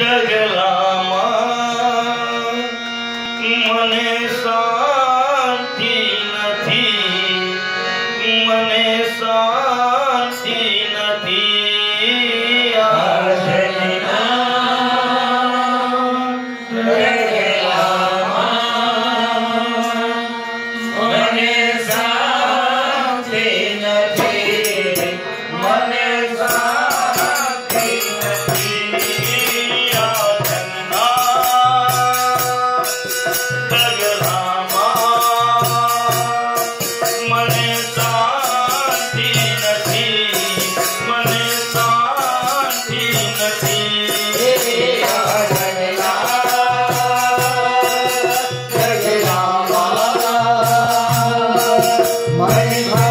ડગલામાં મને શાંતિ નથી મને શાંતિ दग लामा, मने सांती नशी, मने सांती नशी, दिया जग ला, दग लामा, मनि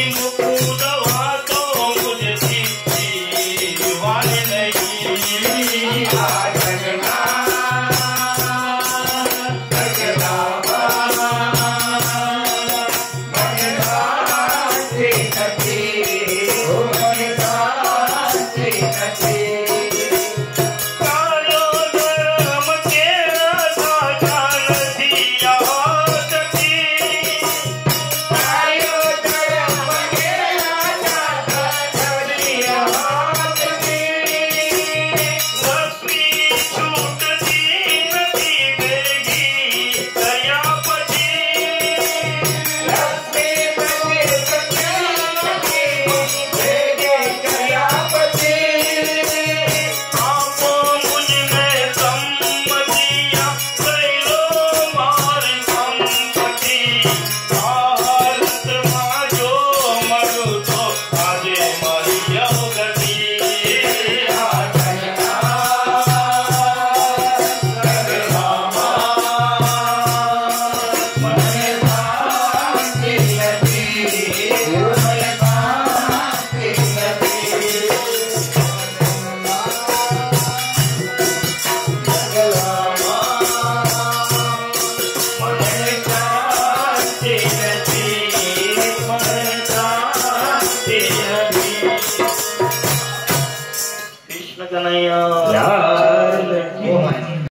Thank you. Yeah. Ja,